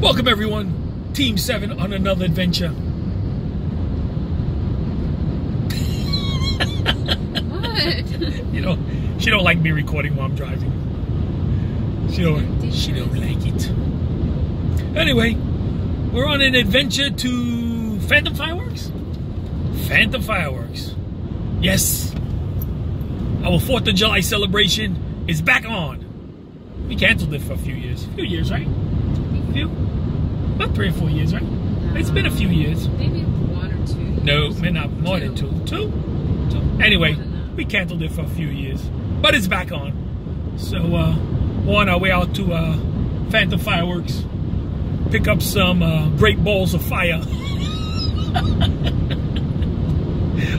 Welcome everyone, Team 7 on another adventure. What? You know, she don't like me recording while I'm driving. She don't, she don't like it. Anyway, we're on an adventure to Phantom Fireworks. Phantom Fireworks. Yes. Our 4th of July celebration is back on. We canceled it for a few years. A few years, right? Few? About three or four years, right? It's been a few years. Maybe one or two. No, years. man, not more than two. Two? Two. Anyway, we canceled it for a few years, but it's back on. So uh, we're on our way out to uh, Phantom Fireworks, pick up some uh, great balls of fire.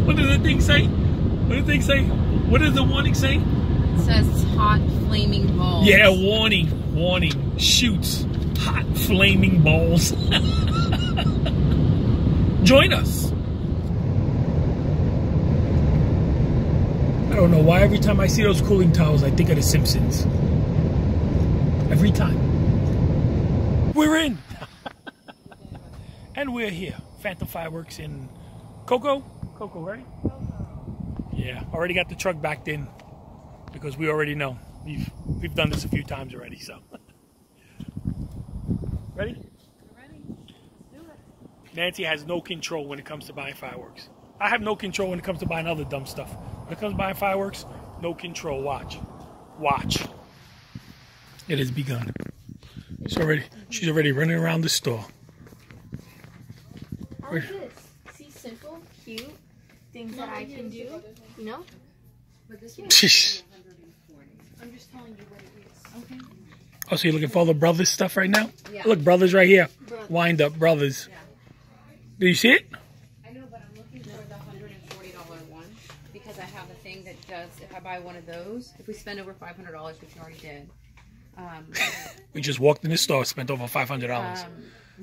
what does the thing say? What does the thing say? What does the warning say? It says hot flaming balls. Yeah, warning, warning, shoots, hot flaming balls. Join us. I don't know why every time I see those cooling towers, I think of The Simpsons. Every time. We're in. and we're here. Phantom Fireworks in Cocoa. Cocoa, right? Yeah, already got the truck backed in because we already know. We've we've done this a few times already, so. Ready? Ready? Do it. Nancy has no control when it comes to buying fireworks. I have no control when it comes to buying other dumb stuff. When it comes to buying fireworks, no control. Watch. Watch. It has begun. She's already she's already running around the store. I like this. See, simple, cute things that I can do. You know? But this one Sheesh. I'm just telling you what it is. Okay. Oh, so you're looking for all the brothers stuff right now? Yeah. Look, brothers right here. Brothers. Wind up brothers. Yeah. Do you see it? I know, but I'm looking for the hundred and forty dollar one because I have a thing that does. If I buy one of those, if we spend over five hundred dollars, which we already did, um, We just walked in the store, spent over five hundred dollars. um,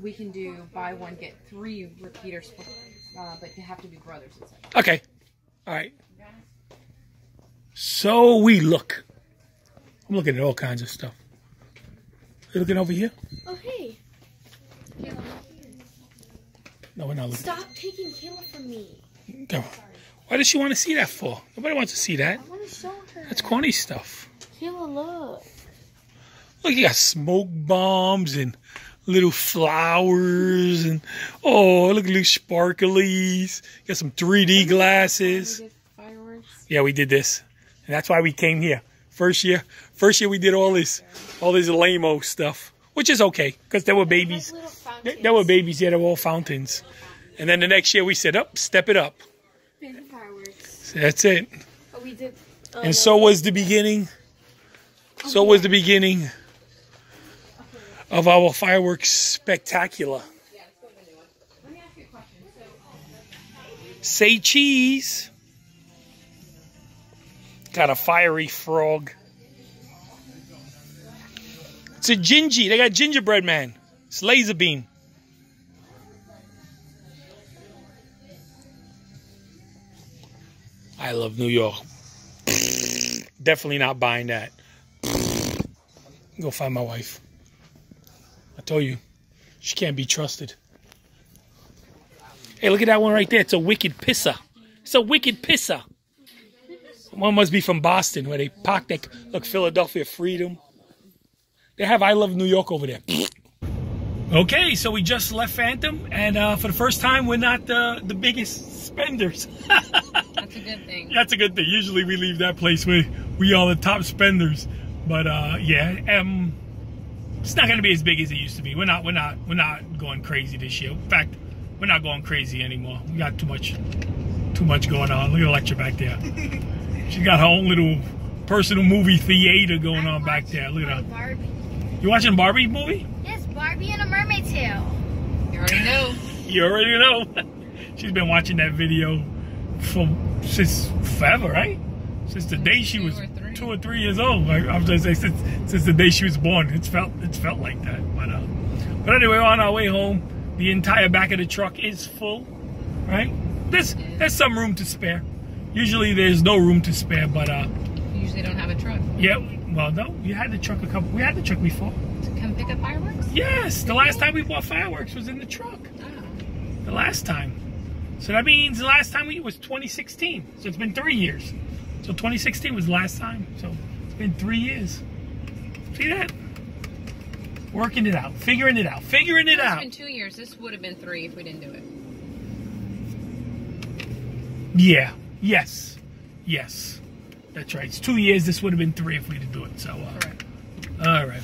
we can do buy one get three repeaters, uh, but they have to be brothers inside. Okay. All right. So we look. I'm looking at all kinds of stuff. You looking over here? Oh, hey. No, we're not looking. Stop taking Kayla from me. Go. Why does she want to see that for? Nobody wants to see that. I want to show her. That's corny stuff. Kayla, look. Look, you got smoke bombs and little flowers and oh, look at little sparklies. You got some 3D glasses. We. Yeah, we did this, and that's why we came here. First year, first year we did all this, all this lame stuff, which is okay because there were babies. Like There, were babies. Yeah, there were all fountains. And then the next year we said, up, step it up. Fireworks. So that's it. Oh, we did. Oh, And no. so was the beginning. Oh, so was the beginning of our fireworks spectacular. Let me ask you a question. So, Say cheese. Got a fiery frog. It's a gingy. They got gingerbread man. It's laser beam. I love New York. Definitely not buying that. Go find my wife. I told you, she can't be trusted. Hey, look at that one right there. It's a wicked pisser. It's a wicked pisser. One must be from Boston where they park their look Philadelphia Freedom. They have I Love New York over there. Okay, so we just left Phantom, and uh, for the first time, we're not the the biggest spenders. that's a good thing. That's a good thing. Usually, we leave that place where we are the top spenders. But uh, yeah, um, it's not going to be as big as it used to be. We're not. We're not. We're not going crazy this year. In fact, we're not going crazy anymore. We got too much. Too much going on. Look at Electra back there. She got her own little personal movie theater going on back there. Look at her. Barbie. You watching Barbie movie? Yes, Barbie and a mermaid tail. You already know. You already know. She's been watching that video from since forever, right? Since the day she Two was or two or three years old. Like, I was gonna say since since the day she was born. It's felt it's felt like that. But uh, but anyway, on our way home, the entire back of the truck is full. Right? There's there's some room to spare. Usually there's no room to spare, but uh, You usually don't have a truck. yeah. Well, no, you had the truck a couple. We had the truck before. To come pick up fireworks? Yes, the last time we bought fireworks was in the truck. Oh. The last time. So that means the last time we was 2016. So it's been three years. So 2016 was the last time. So it's been three years. See that? Working it out, figuring it out, figuring it out. It's been two years. This would have been three if we didn't do it. Yeah. Yes. Yes. That's right. It's two years. This would have been three if we did do it. So, uh, Correct. all right.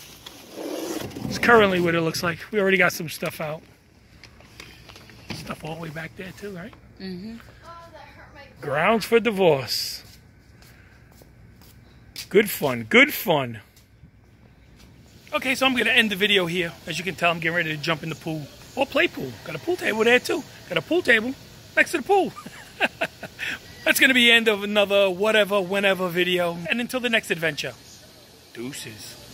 It's currently what it looks like. We already got some stuff out. Stuff all the way back there too, right? Mm-hmm. Grounds for divorce. Good fun. Good fun. Okay, so I'm going to end the video here. As you can tell, I'm getting ready to jump in the pool. Or play pool. Got a pool table there too. Got a pool table next to the pool. That's going to be end of another whatever, whenever video. And until the next adventure. Deuces.